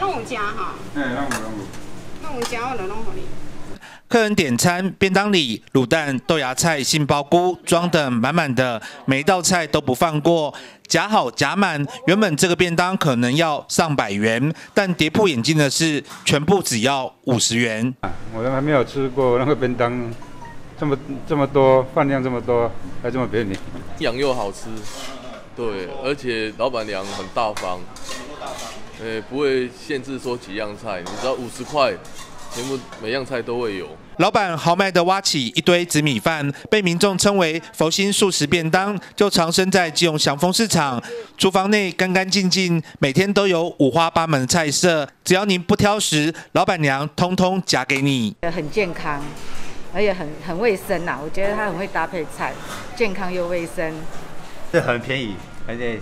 拢有食哈，哎，拢有拢有。拢有食我就拢互你。客人点餐，便当里卤蛋、豆芽菜、杏鲍菇装得满满的，每一道菜都不放过，夹好夹满。原本这个便当可能要上百元，但跌破眼镜的是，全部只要五十元。我都还没有吃过那个便当，这么这么多饭量这么多，还这么便宜。羊又好吃，对，而且老板娘很大方，呃，不会限制说几样菜，你知道五十块。全部每样菜都会有。老板豪迈的挖起一堆紫米饭，被民众称为“佛心素食便当”，就藏身在基隆祥丰市场。厨房内干干净净，每天都有五花八门的菜色，只要您不挑食，老板娘通通夹给你。很健康，而且很很卫生呐。我觉得他很会搭配菜，健康又卫生。这很便宜，而且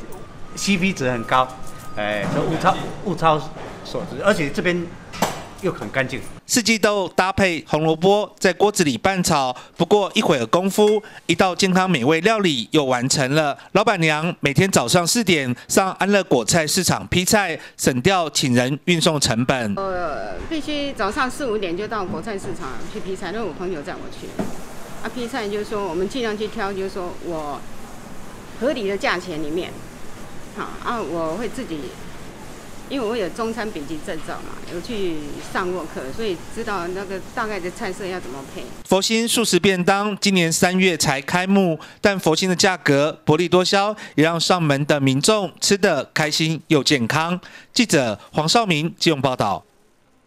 CP 值很高，哎，这物超物超所值，而且这边。又很干净。四季豆搭配红萝卜在锅子里拌炒，不过一会儿功夫，一道健康美味料理又完成了。老板娘每天早上四点上安乐果菜市场批菜，省掉请人运送成本。呃，必须早上四五点就到果菜市场去批菜，因为我朋友载我去。啊，批菜就是说我们尽量去挑，就是说我合理的价钱里面，好啊，我会自己。因为我有中餐笔记证照嘛，有去上过课，所以知道那个大概的菜色要怎么配。佛心素食便当今年三月才开幕，但佛心的价格薄利多销，也让上门的民众吃得开心又健康。记者黄少明金融报道。